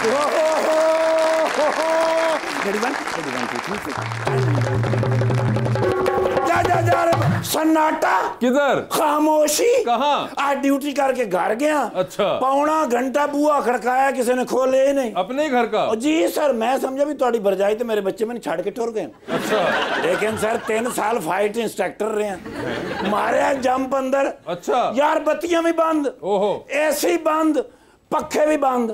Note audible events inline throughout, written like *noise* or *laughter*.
जा जा जा रे सन्नाटा किधर? खामोशी। कहाँ? आज ड्यूटी करके घर गया। अच्छा। पौना घंटा बुआ खड़काया किसी ने खोले ही नहीं। अपने घर का? जी सर मैं समझा भी थोड़ी भरजाई तो मेरे बच्चे मैंने छड़ के टुर गए। अच्छा। लेकिन सर तीन साल फाइट इंस्ट्रक्टर रहे हैं। मारे जंप अंदर। अच्छा। यार बत्तियाँ भी बंद। ओहो। एसी बंद पੱਖੇ ਵੀ ਬੰਦ।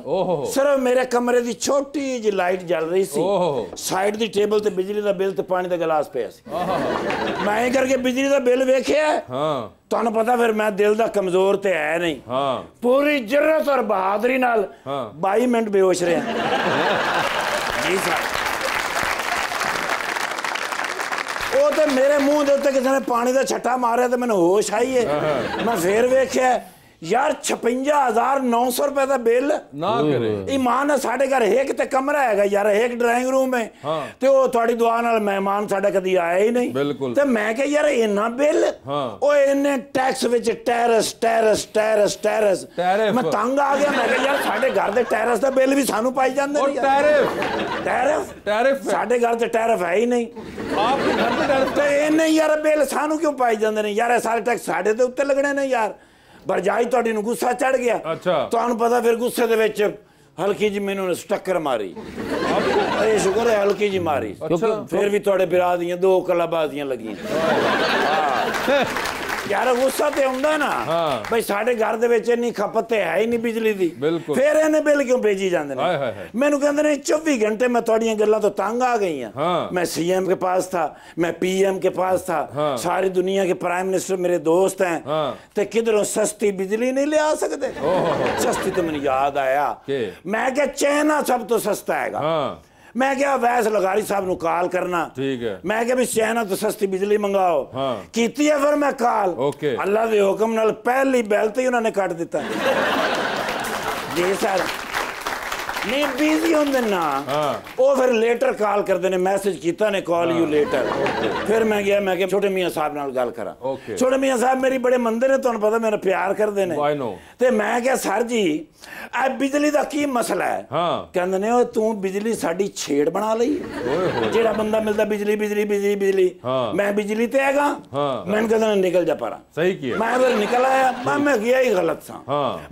ਸਿਰਫ ਮੇਰੇ ਕਮਰੇ ਦੀ ਛੋਟੀ ਜਿਹੀ ਲਾਈਟ ਜਲ ਰਹੀ ਸੀ। ਸਾਈਡ ਦੀ ਟੇਬਲ ਤੇ ਬਿਜਲੀ ਦਾ ਬਿੱਲ ਤੇ ਪਾਣੀ ਦਾ ਗਲਾਸ ਪਿਆ ਸੀ। ਮੈਂ ਇਹ ਕਰਕੇ ਬਿਜਲੀ ਦਾ ਬਿੱਲ ਵੇਖਿਆ। ਹਾਂ। ਤੁਹਾਨੂੰ ਪਤਾ ਫਿਰ ਮੈਂ ਦਿਲ ਦਾ ਕਮਜ਼ੋਰ ਤੇ ਹੈ ਨਹੀਂ। ਹਾਂ। ਪੂਰੀ ਜਰਤ ਔਰ ਬਹਾਦਰੀ ਨਾਲ ਹਾਂ। 22 ਮਿੰਟ ਬੇਹੋਸ਼ ਰਿਹਾ। ਜੀ ਸਰ। ਉਹ ਤੇ ਮੇਰੇ ਮੂੰਹ ਦੇ ਉੱਤੇ ਕਿਸੇ ਨੇ ਪਾਣੀ ਦਾ ਛੱਟਾ ਮਾਰਿਆ ਤੇ ਮੈਨੂੰ ਹੋਸ਼ ਆਈ ਏ। ਮੈਂ ਫੇਰ ਵੇਖਿਆ ਯਾਰ 56900 ਰੁਪਏ ਦਾ ਬਿੱਲ ਨਾ ਕਰੇ ਇਮਾਨ ਨਾਲ ਸਾਡੇ ਘਰ ਇੱਕ ਤੇ ਕਮਰਾ ਹੈਗਾ ਯਾਰ ਇੱਕ ਡਰਾਇੰਗ ਰੂਮ ਹੈ। ਤੇ ਉਹ ਤੁਹਾਡੀ ਦੁਆ ਨਾਲ ਮਹਿਮਾਨ ਸਾਡਾ ਕਦੀ ਆਇਆ ਹੀ ਨਹੀਂ। ਤੇ ਮੈਂ ਕਿਹਾ ਯਾਰ ਇੰਨਾ ਬਿੱਲ। ਉਹ ਇੰਨੇ ਟੈਕਸ ਵਿੱਚ ਟੈਰਸ ਟੈਰਸ ਟੈਰਸ ਟੈਰਸ। ਮੈਂ ਤੰਗ ਆ ਗਿਆ ਮੈਂ ਕਿਹਾ ਯਾਰ ਸਾਡੇ ਘਰ ਦੇ ਟੈਰਸ ਦਾ ਬਿੱਲ ਵੀ ਸਾਨੂੰ ਪਾਈ ਜਾਂਦੇ ਨੇ ਯਾਰ। Tariff tariff tariff. ਸਾਡੇ ਘਰ ਤੇ ਟੈਰਫ ਹੈ ਹੀ ਨਹੀਂ ਆਪ ਦੇ ਘਰ ਤੇ ਟੈਰਿਫ ਤੇ ਇੰਨੇ ਯਾਰ ਬਿੱਲ ਸਾਨੂੰ ਕਿਉਂ ਪਾਈ ਜਾਂਦੇ ਨੇ ਯਾਰ ਇਹ ਸਾਰੇ ਟੈਕਸ ਸਾਡੇ ਦੇ ਉੱਤੇ ਲੱਗਣੇ ਨੇ ਯਾਰ ਬਰਜਾਈ ਤੁਹਾਡੀ ਨੂੰ ਗੁੱਸਾ ਚੜ ਗਿਆ। ਤੁਹਾਨੂੰ ਪਤਾ ਫਿਰ ਗੁੱਸੇ ਦੇ ਵਿੱਚ ਹਲਕੀ ਜੀ ਮੈਨੂੰ ਟੱਕਰ ਮਾਰੀ ਇਹ ਸ਼ੁਕਰ ਹੈ ਹਲਕੀ ਜੀ ਮਾਰੀ। ਫਿਰ ਵੀ ਤੁਹਾਡੇ ਬਿਰਾ ਦੀਆਂ ਦੋ ਕਲਾਬਾਜ਼ੀਆਂ ਲੱਗੀਆਂ ਹਾਂ। ਯਾਰ ਗੁੱਸਾ ਤੇ ਹੁੰਦਾ ਨਾ ਬਈ ਸਾਡੇ ਘਰ ਦੇ ਵਿੱਚ ਇੰਨੀ ਖਪਤ ਹੈ ਹੀ ਨਹੀਂ ਬਿਜਲੀ ਦੀ। ਫੇਰ ਇਹਨੇ ਬਿੱਲ ਕਿਉਂ ਭੇਜੀ ਜਾਂਦੇ ਨੇ? ਮੈਨੂੰ ਕਹਿੰਦੇ ਨੇ 24 ਘੰਟੇ ਮੈਂ ਤੁਹਾਡੀਆਂ ਗੱਲਾਂ ਤੋਂ ਤੰਗ ਆ ਗਈ ਹਾਂ। ਮੈਂ ਸੀਐਮ ਕੇ ਪਾਸ ਥਾ ਮੈਂ ਪੀਐਮ ਕੇ ਪਾਸ ਥਾ ਸਾਰੀ ਦੁਨੀਆ ਕੇ ਪ੍ਰਾਈਮ ਮਿਨਿਸਟਰ ਮੇਰੇ ਦੋਸਤ ਹੈ। ਤੇ ਕਿਧਰੋਂ ਸਸਤੀ ਬਿਜਲੀ ਨਹੀਂ ਲਿਆ ਸਕਦੇ? ਸਸਤੀ ਤੇ ਮੈਨੂੰ ਯਾਦ ਆਇਆ। ਮੈਂ ਕਿਹਾ ਚਾਈਨਾ ਸਭ ਤੋਂ ਸਸਤਾ ਹੈਗਾ। ਮੈਂ ਕਿਹਾ ਵੈਸ ਲਗਾਰੀ ਸਾਹਿਬ ਨੂੰ ਕਾਲ ਕਰਨਾ। ਠੀਕ ਹੈ। ਮੈਂ ਕਿਹਾ ਵੀ ਚਾਈਨਾ ਤੋਂ ਸਸਤੀ ਬਿਜਲੀ ਮੰਗਾਓ। ਹਾਂ। ਕੀਤੀ ਹੈ ਫਿਰ ਮੈਂ ਕਾਲ। ਅੱਲਾ ਦੇ ਹੁਕਮ ਨਾਲ ਪਹਿਲੀ ਬੈਲ ਤੇ ਹੀ ਉਹਨਾਂ ਨੇ ਕੱਟ ਦਿੱਤਾ। *laughs* ਜੀ ਸਰ। ਨਹੀਂ ਬਿਜ਼ੀ ਹੁੰਦੇ ਨਾ। ਉਹ ਫਿਰ ਲੇਟਰ ਕਾਲ ਕਰਦੇ ਨੇ ਮੈਸੇਜ ਕੀਤਾ ਨੇ ਕਾਲ ਯੂ ਲੇਟਰ ਫਿਰ ਮੈਂ ਗਿਆ ਮੈਂ ਕਿਹਾ ਛੋਟੇ ਮੀਆਂ ਸਾਹਿਬ ਨਾਲ ਗੱਲ ਕਰਾਂ। ਛੋਟੇ ਮੀਆਂ ਸਾਹਿਬ ਮੇਰੀ ਬੜੇ ਮੰਦੇ ਨੇ ਤੁਹਾਨੂੰ ਪਤਾ ਮੇਰਾ ਪਿਆਰ ਕਰਦੇ ਨੇ। ਤੇ ਮੈਂ ਕਿਹਾ ਸਰ ਜੀ ਇਹ ਬਿਜਲੀ ਦਾ ਕੀ ਮਸਲਾ ਹੈ। ਕਹਿੰਦੇ ਨੇ ਉਹ ਤੂੰ ਬਿਜਲੀ ਸਾਡੀ ਛੇੜ ਬਣਾ ਲਈ। ਜਿਹੜਾ ਬੰਦਾ ਮਿਲਦਾ ਬਿਜਲੀ ਬਿਜਲੀ ਬਿਜਲੀ ਬਿਜਲੀ। ਮੈਂ ਬਿਜਲੀ ਤੇ ਹੈਗਾ। ਮੈਨੂੰ ਕਹਿੰਦਾ ਨਿਕਲ ਜਾ ਪਰਾਂ। ਸਹੀ ਕੀਆ ਮੈਂ ਫਿਰ ਨਿਕਲ ਆਇਆ। ਮੈਂ ਮੈਂ ਗਿਆ ਹੀ ਗਲਤ ਸਾਂ।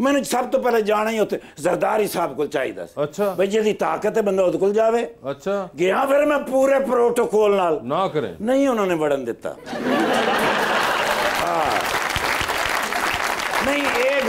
ਮੈਨੂੰ ਸਭ ਤੋਂ ਪਹਿਲੇ ਜਾਣਾ ਹੀ ਉੱਥੇ ਜ਼ਰਦਾਰੀ ਸਾਹਿਬ ਕੋਲ ਚਾਹੀਦਾ ਸੀ। ਅੱਛਾ। ਬਈ ਜਿਹਦੀ ਤਾਕਤ ਹੈ ਬੰਦਾ ਉਹਦੇ ਕੋਲ ਜਾਵੇ। ਅੱਛਾ। ਗਿਆ ਫਿਰ ਮੈਂ ਪੂਰੇ ਪ੍ਰੋਟੋਕੋਲ ਨਾਲ। ਨਾ ਕਰੇ। ਨਹੀਂ ਉਹਨਾਂ ਨੇ ਵੜਨ ਦਿੱਤਾ। ਹਾਂ। ਨਹੀਂ ਇਹ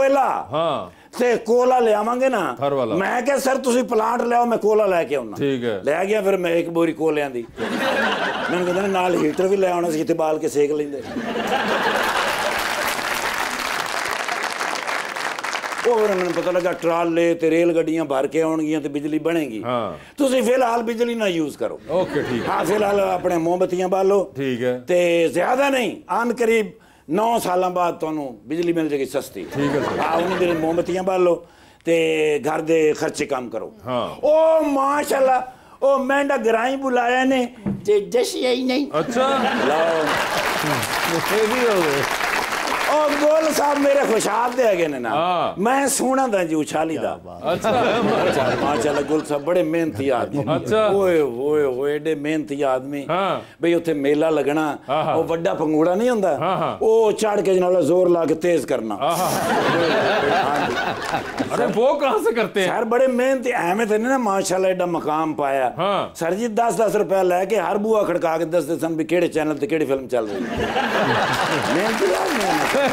ਕੋਇਲਾ। ਹਾਂ। ਤੇ ਕੋਲਾ ਲਿਆਵਾਂਗੇ ਨਾ। ਮੈਂ ਕਿਹਾ ਸਰ ਤੁਸੀਂ ਪਲਾਂਟ ਲਿਆਓ ਮੈਂ ਕੋਲਾ ਲੈ ਕੇ ਆਉਣਾ ਠੀਕ ਹੈ। ਲੈ ਗਿਆ ਫਿਰ ਮੈਂ ਇੱਕ ਬੋਰੀ ਕੋਲਿਆਂ ਦੀ। ਮੈਨੂੰ ਕਹਿੰਦੇ ਨਾਲ ਹੀਟਰ ਵੀ ਲੈ ਆਉਣਾ ਸੀ ਕਿਤੇ ਬਾਲ ਕੇ ਸੇਕ ਲੈਂਦੇ। ਉਹ ਮੈਨੂੰ ਪਤਾ ਲੱਗਾ ਟਰਾਲੇ ਤੇ ਰੇਲ ਗੱਡੀਆਂ ਭਰ ਕੇ ਆਉਣਗੀਆਂ ਤੇ ਬਿਜਲੀ ਬਣੇਗੀ। ਹਾਂ। ਤੁਸੀਂ ਫਿਲਹਾਲ ਬਿਜਲੀ ਨਾ ਯੂਜ਼ ਕਰੋ। ਓਕੇ ਠੀਕ ਹੈ। ਹਾਂ ਫਿਲਹਾਲ ਆਪਣੇ ਮੋਮਬਤੀਆਂ ਬਾਲੋ। ਠੀਕ ਹੈ। ਤੇ ਜ਼ਿਆਦਾ ਨਹੀਂ ਆਨ ਕਰੀਬ 9 ਸਾਲਾਂ ਬਾਅਦ ਤੁਹਾਨੂੰ ਬਿਜਲੀ ਮਿਲ ਜੇਗੀ ਸਸਤੀ ਠੀਕ ਹੈ ਸਰ। ਹਾਂ ਉਹਨੇ ਦੇ ਮੋਮਬਤੀਆਂ ਬਾਲੋ ਤੇ ਘਰ ਦੇ ਖਰਚੇ ਕੰਮ ਕਰੋ ਹਾਂ। ਉਹ ਮਾਸ਼ਾਅੱਲਾ ਉਹ ਮੈਂਡਾ ਗਰਾਈ ਬੁਲਾਇਆ ਨੇ ਤੇ ਜਸ਼ੀ ਆਈ ਨਹੀਂ ਅੱਛਾ *laughs* ਲਓ ਇਹ ਵੀ ਹੋ ਗਏ ਉਹ ਗੋਲ ਸਾਹਿਬ ਮੇਰੇ ਖੁਸ਼ਹਾਲ ਦੇ ਹੈਗੇ ਨੇ ਨਾ ਹਾਂ। ਮੈਂ ਸੋਹਣਾ ਦਾ ਜੀ ਉਛਾਲੀ ਦਾ ਅੱਛਾ ਮਾਸ਼ਾਅੱਲਾ ਗੁਲ ਸਾਹਿਬ ਬੜੇ ਮਿਹਨਤੀ ਆਦਮੀ ਅੱਛਾ। ਓਏ ਹੋਏ ਹੋਏ ਏਡੇ ਮਿਹਨਤੀ ਆਦਮੀ ਹਾਂ। ਬਈ ਉੱਥੇ ਮੇਲਾ ਲੱਗਣਾ ਹਾਂ, ਹਾਂ। ਉਹ ਵੱਡਾ ਪੰਗੂੜਾ ਨਹੀਂ ਹੁੰਦਾ ਹਾਂ, ਹਾਂ। ਉਹ ਚੜ ਕੇ ਜਨਾਲਾ ਜ਼ੋਰ ਲਾ ਕੇ ਤੇਜ਼ ਕਰਨਾ अरे वो कहाँ से करते हैं ਸਰ ਬੜੇ ਮਿਹਨਤੀ ਐਵੇਂ ਤੇ ਨਹੀਂ ਨਾ ਮਾਸ਼ਾਅੱਲਾ ਏਡਾ ਮਕਾਮ ਪਾਇਆ ਹਾਂ। ਸਰ ਜੀ 10-10 ਰੁਪਏ ਲੈ ਕੇ ਹਰ ਬੂਆ ਖੜਕਾ ਕੇ ਦੱਸਦੇ ਸਨ ਵੀ ਕਿਹੜੇ ਚੈਨਲ ਤੇ ਕਿਹੜੀ ਫਿਲਮ ਚੱਲ ਰਹੀ ਹੈ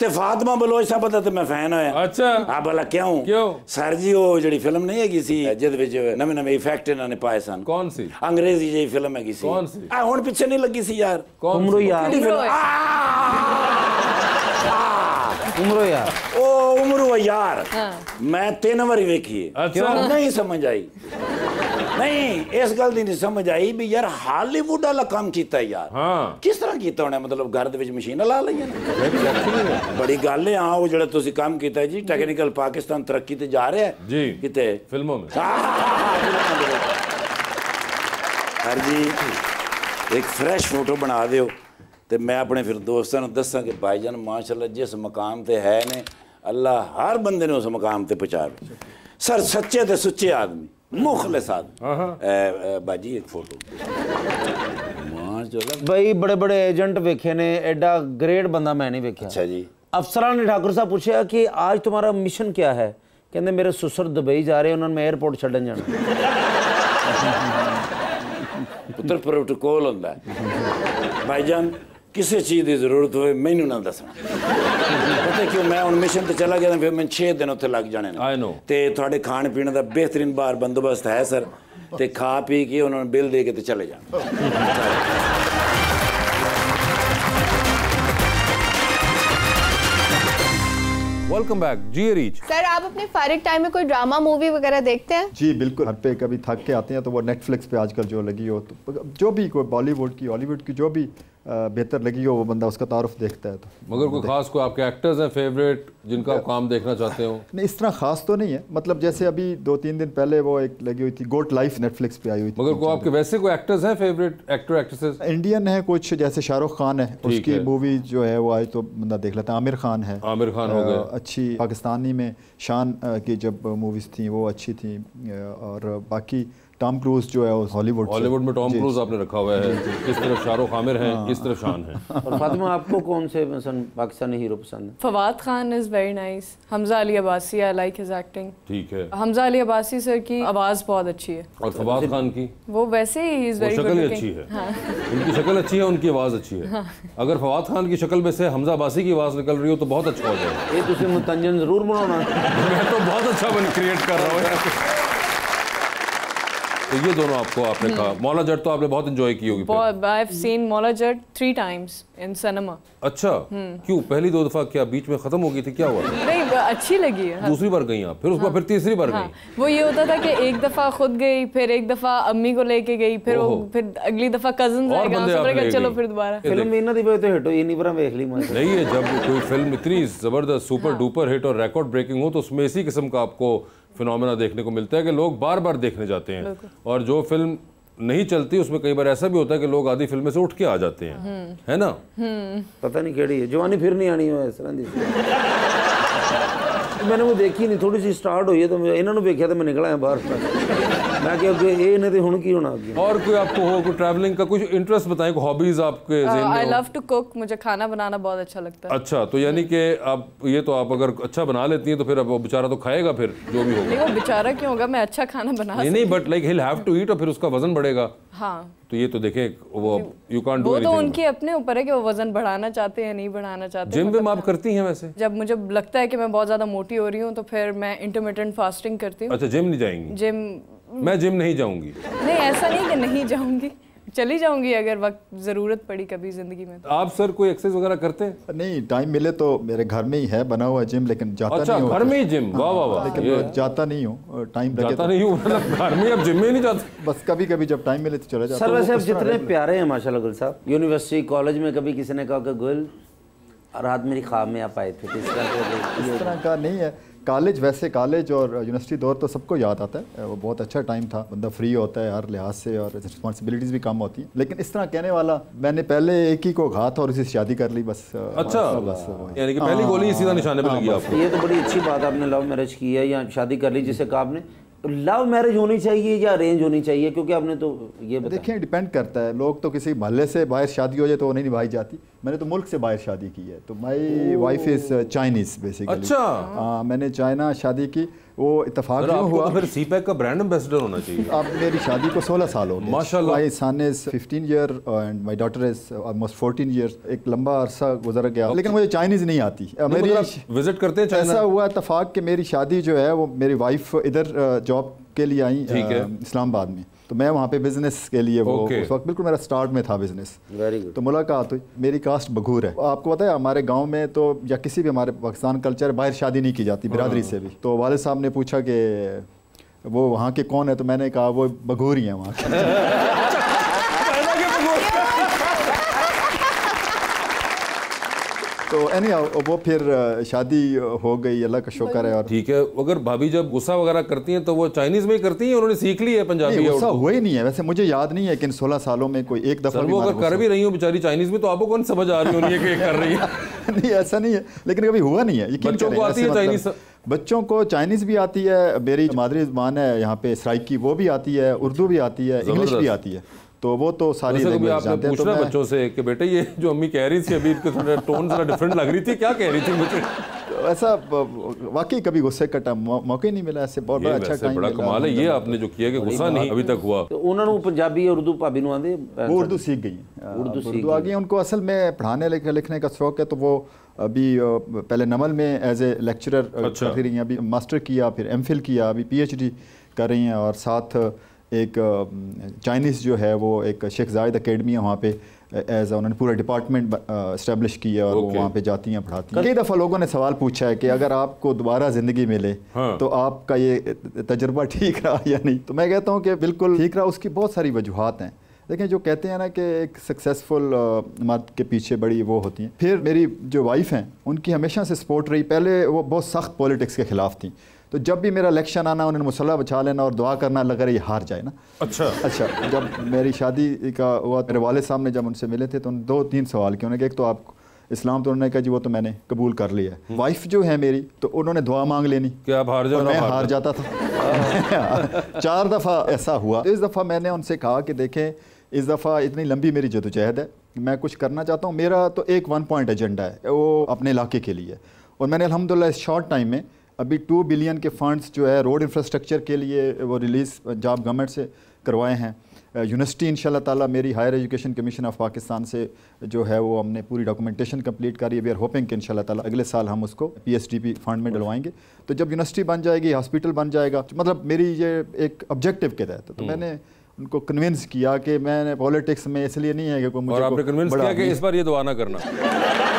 ਤੇ ਫਾਤਮਾ ਬਲੋਚ ਸਾਹਿਬ ਦਾ ਤੇ ਮੈਂ ਫੈਨ ਹੋਇਆ ਅੱਛਾ ਆ ਬਲਾ ਕਿਉਂ ਕਿਉਂ ਸਰ ਜੀ ਉਹ ਜਿਹੜੀ ਫਿਲਮ ਨਹੀਂ ਹੈਗੀ ਸੀ ਜਿਹਦੇ ਵਿੱਚ ਨਵੇਂ ਨਵੇਂ ਇਫੈਕਟ ਇਹਨਾਂ ਨੇ ਪਾਏ ਸਨ ਕੌਣ ਸੀ ਅੰਗਰੇਜ਼ੀ ਜਿਹੀ ਫਿਲਮ ਹੈਗੀ ਸੀ ਕੌਣ ਸੀ ਆ ਹੁਣ ਪਿੱਛੇ ਨਹੀਂ ਲੱਗੀ ਸੀ ਯਾਰ ਉਮਰੋ ਯਾਰ ਉਮਰੋ ਯਾਰ ਉਹ ਉਮਰੋ ਯਾਰ ਮੈਂ ਤਿੰਨ ਵਾਰੀ ਵੇਖੀ ਹੈ ਨਹੀਂ ਸਮਝ ਆਈ ਨਹੀਂ ਇਸ ਗੱਲ ਦੀ ਨਹੀਂ ਸਮਝ ਆਈ ਵੀ ਯਾਰ ਹਾਲੀਵੁੱਡ ਵਾਲਾ ਕੰਮ ਕੀਤਾ ਯਾਰ। ਹਾਂ। ਕਿਸ ਤਰ੍ਹਾਂ ਕੀਤਾ ਹੋਣਾ? ਮਤਲਬ ਘਰ ਦੇ ਵਿੱਚ ਮਸ਼ੀਨਾਂ ਲਾ ਲਈਆਂ ਬੜੀ ਗੱਲ ਹੈ ਆ ਉਹ ਜਿਹੜਾ ਤੁਸੀਂ ਕੰਮ ਕੀਤਾ ਜੀ ਟੈਕਨੀਕਲ ਪਾਕਿਸਤਾਨ ਤਰੱਕੀ ਤੇ ਜਾ ਰਿਹਾ ਹੈ। ਜੀ। ਕਿਤੇ? ਫਿਲਮਾਂ ਵਿੱਚ। ਹਰ ਜੀ ਇੱਕ ਫਰੈਸ਼ ਫੋਟੋ ਬਣਾ ਦਿਓ ਤੇ ਮੈਂ ਆਪਣੇ ਫਿਰ ਦੋਸਤਾਂ ਨੂੰ ਦੱਸਾਂ ਕਿ ਭਾਈਜਾਨ ਮਾਸ਼ਾਅੱਲਾ ਜਿਸ ਮਕਾਮ ਤੇ ਹੈ ਨੇ ਅੱਲਾ ਹਰ ਬੰਦੇ ਨੂੰ ਉਸ ਮਕਾਮ ਤੇ ਪਹੁੰਚਾਵੇ ਸਰ ਸੱਚੇ ਤੇ ਸੁੱਚੇ ਆਦਮੀ। मुखलिस आदमी ਬਾਜੀ ਇੱਕ ਫੋਟੋ ਬਈ ਬੜੇ ਬੜੇ ਏਜੰਟ ਵੇਖੇ ਨੇ ਐਡਾ ਗ੍ਰੇਟ ਬੰਦਾ ਮੈਂ ਨਹੀਂ ਵੇਖਿਆ। ਅੱਛਾ ਜੀ। ਅਫਸਰਾਂ ਨੇ ਠਾਕੁਰ ਸਾਹਿਬ ਪੁੱਛਿਆ ਕਿ ਅੱਜ ਤੁਹਾਡਾ ਮਿਸ਼ਨ ਕੀ ਹੈ? ਕਹਿੰਦੇ ਮੇਰੇ ਸੁਸਰ ਦੁਬਈ ਜਾ ਰਹੇ ਉਹਨਾਂ ਨੂੰ ਮੈਂ 에어ਪੋਰਟ ਛੱਡਣ ਜਾਣਾ। ਪੁੱਤਰ ਪ੍ਰੋਟੋਕੋਲ ਹੁੰਦਾ। ਭਾਈਜਾਨ ਕਿਸੇ ਚੀਜ਼ ਦੀ ਜ਼ਰੂਰਤ ਹੋਵੇ ਮੈਨੂੰ ਨਾ ਦੱਸਣਾ ਪਤਾ ਕਿਉਂ ਮੈਂ ਹੁਣ ਮਿਸ਼ਨ ਤੇ ਚਲਾ ਗਿਆ ਤਾਂ ਫਿਰ ਮੈਂ 6 ਦਿਨ ਉੱਥੇ ਲੱਗ ਜਾਣੇ ਨੇ I know. ਤੇ ਤੁਹਾਡੇ ਖਾਣ ਪੀਣ ਦਾ ਬਿਹਤਰੀਨ ਬਾਹਰ ਬੰਦੋਬਸਤ ਹੈ ਸਰ ਤੇ ਖਾ ਪੀ ਕੇ ਉਹਨਾਂ ਨੂੰ ਬਿੱਲ ਦੇ ਕੇ ਤੇ ਚਲੇ ਜਾਣ वेलकम बैक जी रीच सर आप अपने फारिग टाइम में कोई ड्रामा मूवी वगैरह देखते हैं जी बिल्कुल घर पे कभी थक के आते हैं तो वो नेटफ्लिक्स पे आजकल जो लगी हो तो जो भी कोई बॉलीवुड की हॉलीवुड की जो भी अ, बेहतर लगी हो वो बंदा उसका तारफ़ देखता है तो। मगर कोई खास कोई आपके एक्टर्स हैं फेवरेट जिनका आप काम देखना चाहते हो? *laughs* नहीं इस तरह खास तो नहीं है। मतलब जैसे अभी दो तीन दिन पहले वो एक लगी हुई थी गोट लाइफ नेटफ्लिक्स पे आई हुई थी। मगर कोई आपके वैसे कोई एक्टर्स हैं फेवरेट एक्टर एक्ट्रेसेस इंडियन है कुछ जैसे शाहरुख खान है। उसकी। मूवी जो है वो आई तो बंदा देख लेता है। आमिर खान है। आमिर खान हो गए। अच्छी पाकिस्तानी में शान की जब मूवीज़ थी वो अच्छी थी। और बाकी टॉम क्रूज जो है वो हॉलीवुड हॉलीवुड में टॉम क्रूज आपने रखा हुआ है। इस तरफ़ शाहरुख आमिर हैं इस तरफ़ शान है। और फातिमा आपको कौन से पसंद पाकिस्तानी हीरो पसंद है? Fawad Khan is very nice Hamza Ali Abbasi I like his acting ठीक है। हमजा अली अब्बासी सर की आवाज़ बहुत अच्छी है। और फवाद खान की? वो वैसे ही इज़ वेरी शक्ल गुड ही अच्छी लुकिंग है। उनकी शक्ल अच्छी है उनकी आवाज़ अच्छी है। अगर फवाद खान की शक्ल में से हमजा अब्बासी की आवाज़ निकल रही हो तो बहुत अच्छा हो जाएगा। ये तुम मुतंजन ज़रूर बनाना। *laughs* मैं तो बहुत अच्छा बन क्रिएट कर रहा हूँ। तो ये दोनों आपको आपने कहा मौला जट तो आपने बहुत एंजॉय की होगी फिर। I have seen Maula Jatt three times in cinema अच्छा क्यों पहली दो दफा क्या बीच में खत्म हो गई थी क्या हुआ नहीं ब- अच्छी लगी है हाँ। दूसरी बार गई आप फिर उसके बाद फिर तीसरी बार हाँ गई वो ये होता था कि एक दफा खुद गई फिर एक दफा अम्मी को लेके गई फिर वो ओहो। फिर अगली दफा कजन और बंदे आप ले चलो गई। फिर दोबारा ये फिल्म ਇਹਨਾਂ ਦੀ ਵਜ੍ਹਾ ਤੋਂ ਹਿੱਟ ਹੋਈ ਨਹੀਂ ਪਰ ਵੇਖ ਲਈ ਮੈਂ नहीं है जब कोई फिल्म इतनी जबरदस्त सुपर डुपर हिट और रिकॉर्ड ब्रेकिंग हो तो उसमें इसी किस्म का आपको फिनोमेना देखने को मिलता है कि लोग बार बार देखने जाते हैं। और जो फ़िल्म नहीं चलती उसमें कई बार ऐसा भी होता है कि लोग आधी फ़िल्म से उठ के आ जाते हैं। है ना? पता नहीं केड़ी है। जवानी फिर नहीं आनी हो इस तरह ਦੀ *laughs* मैंने वो देखी नहीं थोड़ी सी स्टार्ट हुई है तो मैं ਇਹਨਾਂ ਨੂੰ ਵੇਖਿਆ ਤੇ ਮੈਂ ਨਿਕਲ ਆਇਆ ਬਾਹਰ ਮੈਂ ਕਿ ਅੱਗੇ ਇਹ ਨੇ ਤੇ ਹੁਣ ਕੀ ਹੋਣਾ ਅੱਗੇ और कोई आपको हो कोई ट्रैवलिंग का कुछ इंटरेस्ट बताएं कोई हॉबीज आपके ज़हन में आई हो? लव टू कुक मुझे खाना बनाना बहुत अच्छा लगता है अच्छा तो यानी कि आप ये तो आप अगर अच्छा बना लेती हैं तो फिर अब वो बेचारा तो खाएगा फिर जो भी होगा नहीं वो बेचारा क्यों होगा मैं अच्छा खाना बना नहीं नहीं but like he'll have to eat और फिर उसका वजन बढ़ेगा हाँ तो ये तो देखें वो यू कॉन्ट डू तो उनके अपने ऊपर है कि वो वज़न बढ़ाना चाहते हैं नहीं बढ़ाना चाहते जिम भी आप करती हैं वैसे। जब मुझे लगता है कि मैं बहुत ज़्यादा मोटी हो रही हूँ तो फिर मैं इंटरमीडियंट फास्टिंग करती हूँ। अच्छा जिम नहीं जाएँगी? जिम मैं जिम नहीं जाऊँगी। नहीं ऐसा नहीं कि नहीं जाऊँगी। चली जाऊँगी अगर वक्त ज़रूरत पड़ी कभी ज़िंदगी में तो। आप सर कोई एक्सरसाइज वगैरह करते हैं? नहीं टाइम मिले तो मेरे घर में ही है बना हुआ जिम लेकिन जाता अच्छा नहीं घर में ही जिम वाह वाह वाह लेकिन जाता नहीं हूँ टाइम जाता तो। नहीं हूँ मतलब घर में अब जिम में नहीं जाते? बस कभी कभी जब टाइम मिले तो चला जाता सर वैसे आप जितने प्यारे हैं माशाल्लाह गुल साहब। यूनिवर्सिटी कॉलेज में कभी किसी ने कहा कि गुल रात मेरी ख्वाब में आप आए थे तो इस तरह के- इस तरह का नहीं है। कॉलेज वैसे कॉलेज और यूनिवर्सिटी दौर तो सबको याद आता है। वो बहुत अच्छा टाइम था। बंदा फ्री होता है हर लिहाज से और रिस्पॉन्सिबिलिटीज़ भी कम होती हैं। लेकिन इस तरह कहने वाला मैंने पहले एक ही को घा था और उसी से शादी कर ली बस अच्छा। बस। यानी कि पहली गोली ही सीधा निशाने पर लगी आपको। ये तो बड़ी अच्छी बात आपने लव मैरिज की है या शादी कर ली जिसे कहा आपने। लव मैरिज होनी चाहिए या अरेंज होनी चाहिए? क्योंकि आपने तो ये देखिए डिपेंड करता है। लोग तो किसी मोहल्ले से बाहर शादी हो जाए तो वो नहीं निभाई जाती। मैंने तो मुल्क से बाहर शादी की है। तो my wife is Chinese basically अच्छा। आ, मैंने चाइना शादी की। वो इतफाक नहीं हुआ। तो फिर सी पैक का ब्रांड एम्बेसडर होना चाहिए। *laughs* अब मेरी शादी को 16 साल हो गए। माशाल्लाह। My son is 15 year and my daughter is almost 14 years एक लंबा अरसा गुजर गया। लेकिन मुझे चाइनीज़ नहीं आती। मेरी विज़िट करते हैं ऐसा हुआ इतफाक कि मेरी शादी जो है वो मेरी वाइफ इधर जॉब के लिए आई इस्लामाबाद में। तो मैं वहाँ पे बिज़नेस के लिए वो Okay. उस वक्त बिल्कुल मेरा स्टार्ट में था बिज़नेस वेरी गुड तो मुलाकात हुई। मेरी कास्ट बघूर है। आपको पता है हमारे गाँव में तो या किसी भी हमारे पाकिस्तान कल्चर बाहर शादी नहीं की जाती बिरादरी से भी। तो वाले साहब ने पूछा कि वो वहाँ के कौन है? तो मैंने कहा वो बघूर ही हैं वहाँ के. *laughs* तो एनी वो फिर शादी हो गई अल्लाह का शुक्र है और ठीक है अगर भाभी जब गुस्सा वगैरह करती हैं तो वो चाइनीज़ में ही करती हैं उन्होंने सीख ली है पंजाबी नहीं गुस्सा हुआ ही नहीं है। वैसे मुझे याद नहीं है कि इन सोलह सालों में कोई एक दफ़ा वो अगर कर भी रही हूँ बेचारी चाइनीज़ में तो आपको कौन समझ आ रही होनी है कि कर रही है? *laughs* नहीं ऐसा नहीं है। लेकिन कभी हुआ नहीं है। यकीन बच्चों को आती है मतलब- चाइनीज़? बच्चों को चाइनीज़ भी आती है मेरी मादरी जबान है यहाँ पे सराइकी वो भी आती है उर्दू भी आती है इंग्लिश भी आती है। तो वो तो सारी तो भी आपने जानते तो पूछना तो मैं... बच्चों से कि बेटे ये जो अम्मी कह रही थी अभी इनके थोड़ा टोन थोड़ा डिफरेंट लग रही थी क्या कह रही थी मुझे? तो ऐसा वाकई कभी गुस्से कटा मौके नहीं मिला ऐसे बहुत बड़ा अच्छा बड़ा कमाल है ये आपने जो किया कि गुस्सा नहीं अभी तक हुआ। तो उन्होंने पंजाबी और उर्दू भाभी नु आंदे? वो उर्दू सीख गई। उर्दू सीख आ गई। उनको असल में पढ़ाने लिखने का शौक है तो वो अभी पहले नमल में एज ए लेक्चरर कर रही हैं अभी मास्टर किया फिर एमफिल किया अभी पीएचडी कर रही हैं और साथ एक चाइनीज़ जो है वो एक शेख जायद अकेडमी है वहाँ पे एज उन्होंने पूरा डिपार्टमेंट इस्टेब्लिश किया और वो वहाँ पे जाती हैं पढ़ाती हैं। कई दफ़ा लोगों ने सवाल पूछा है कि अगर आपको दोबारा ज़िंदगी मिले हाँ। तो आपका ये तजर्बा ठीक रहा या नहीं? तो मैं कहता हूँ कि बिल्कुल ठीक रहा। उसकी बहुत सारी वजूहत हैं। लेकिन जो कहते हैं ना कि एक सक्सेसफुल मर्द के पीछे बड़ी वो होती हैं। फिर मेरी जो वाइफ हैं उनकी हमेशा से सपोर्ट रही। पहले वो बहुत सख्त पॉलिटिक्स के ख़िलाफ़ थी। तो जब भी मेरा इलेक्शन आना उन्होंने मुसल्ला बचा लेना और दुआ करना लगा रहा ये हार जाए ना। अच्छा। अच्छा जब मेरी शादी का हुआ मेरे वाले साहब ने जब उनसे मिले थे तो उन दो तीन सवाल किए। उन्होंने कहा एक तो आप इस्लाम तो उन्होंने कहा जी वो तो मैंने कबूल कर लिया है। वाइफ जो है मेरी तो उन्होंने दुआ मांग लेनी। कि आप हार जाओ मैं हार जाता था। *laughs* चार दफ़ा ऐसा हुआ। इस दफ़ा मैंने उनसे कहा कि देखें इस दफ़ा इतनी लंबी मेरी जदोजहद है। मैं कुछ करना चाहता हूँ। मेरा तो एक वन पॉइंट एजेंडा है वो अपने इलाके के लिए। और मैंने अल्हम्दुलिल्लाह इस शॉर्ट टाइम में अभी टू बिलियन के फंड्स जो है रोड इंफ्रास्ट्रक्चर के लिए वो रिलीज़ पंजाब गवर्नमेंट से करवाए हैं। यूनिवर्सिटी इंशाल्लाह ताला मेरी higher education commission of Pakistan से जो है वो हमने पूरी डॉक्यूमेंटेशन कंप्लीट करी। है वी आर होपिंग कि इंशाल्लाह ताला अगले साल हम उसको पीएसडीपी फंड में डलवाएँगे। तो जब यूनिवर्सिटी बन जाएगी हॉस्पिटल बन जाएगा मतलब मेरी ये एक ऑब्जेक्टिव के तहत तो मैंने उनको कन्विंस किया कि मैंने पॉलिटिक्स में इसलिए नहीं है कि कोई मुझे और आपने कन्विंस किया कि इस बार ये दुआ ना करना। *laughs*